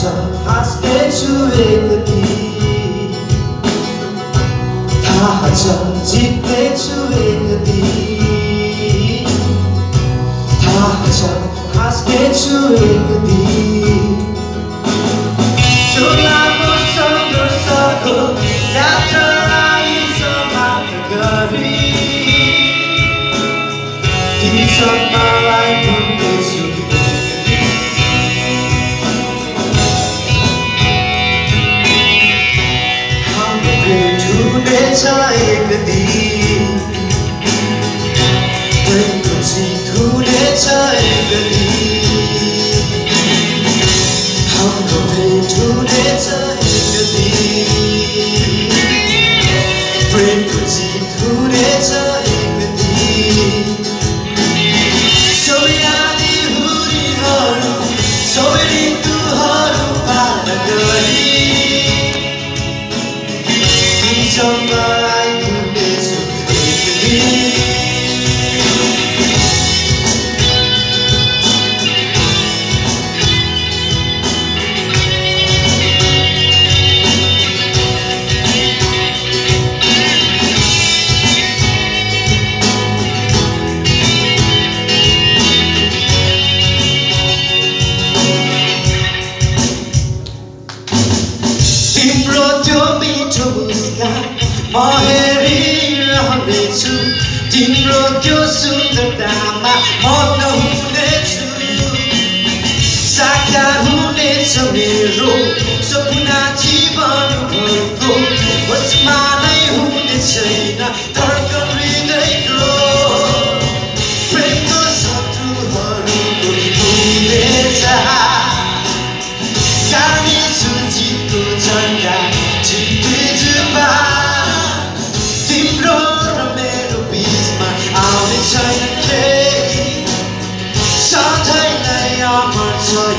छ हाँस्नेछु एक दिन थाहा छ जित्नेछु एक दिन थाहा छ हाँस्नेछु एक दिन यो लामो सङ्घर्षको यात्रालाई हुनेछ एक दिन। जित हुनेछ एक दिन। हाम्रो हुनेछ एक दिन। प्रेमको जित म हेरिरहनेछु तिम्रो त्यो सुन्दरतामा म नहुनेछु साकार हुनेछ मेरो सपना जीवनभरको बसमा